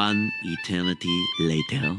One eternity later.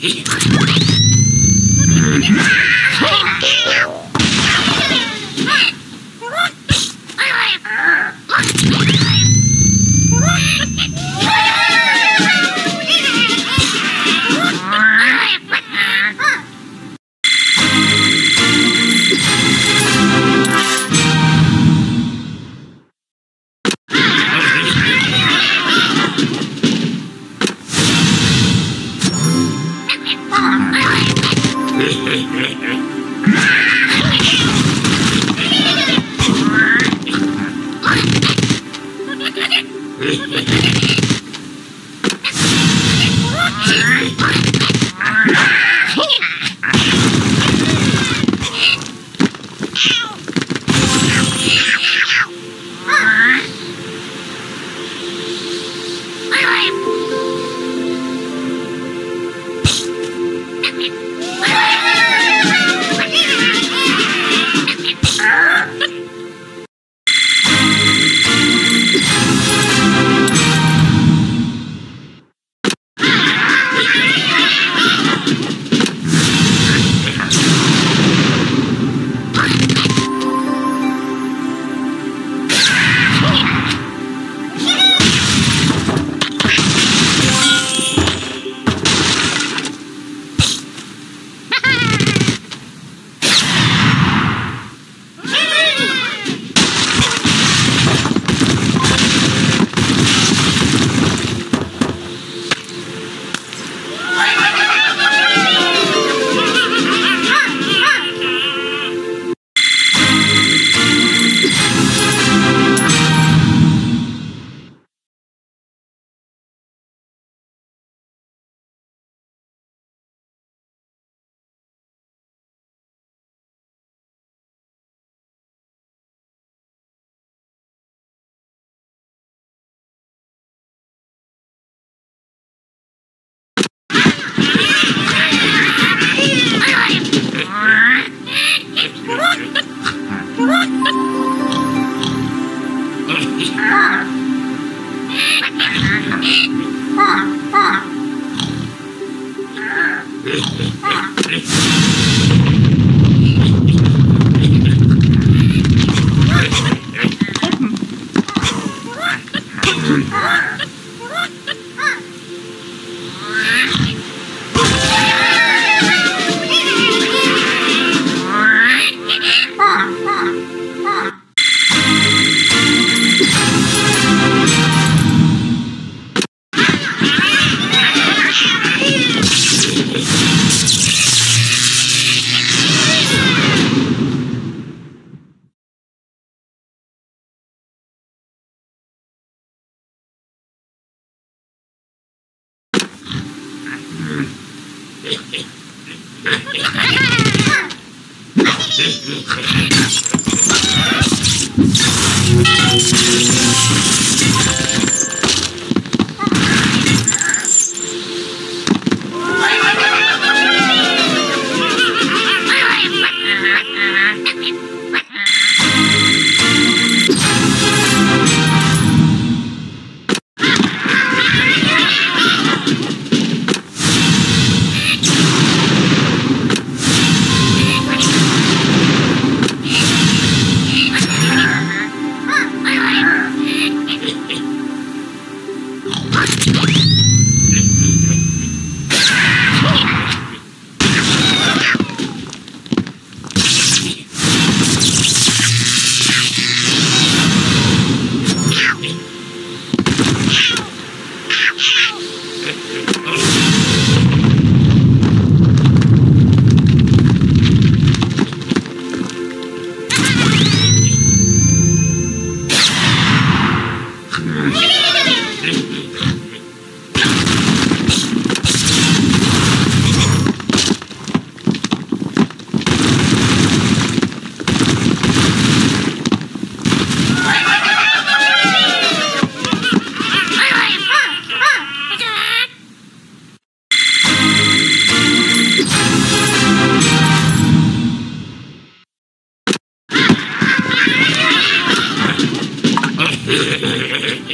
くっくっ!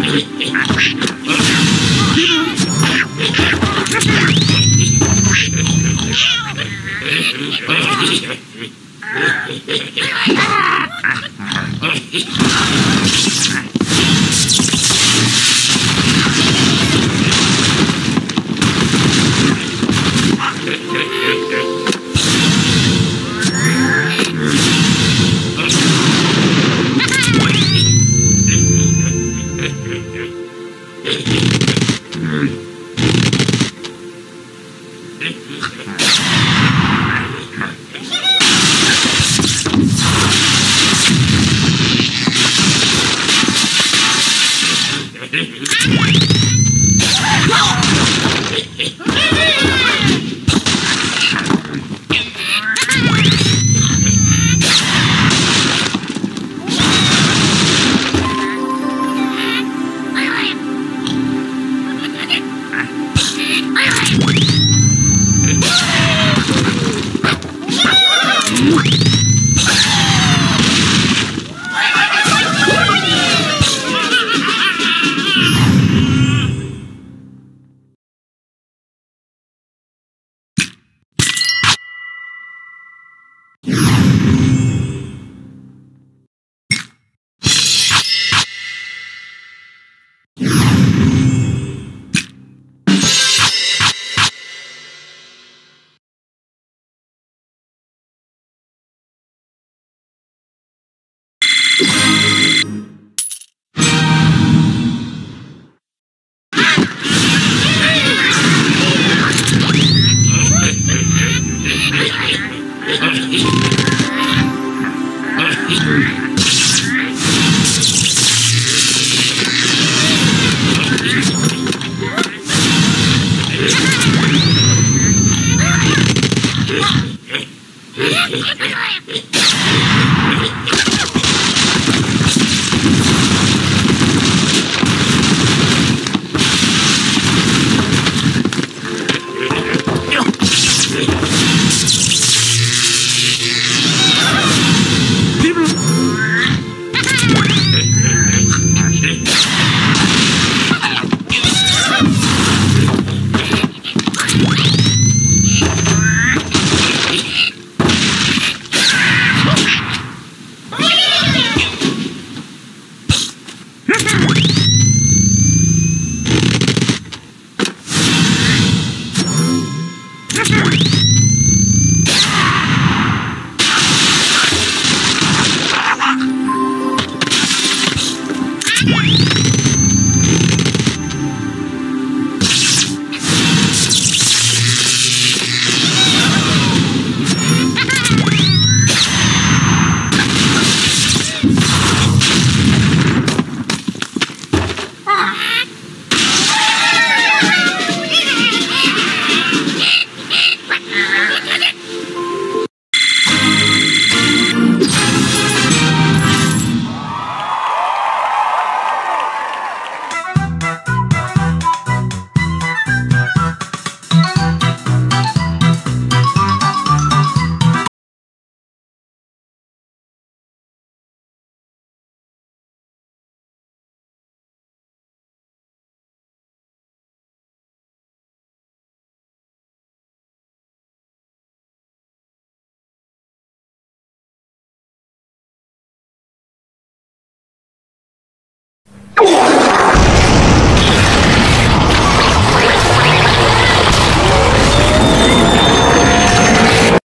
Thank you. Yeah.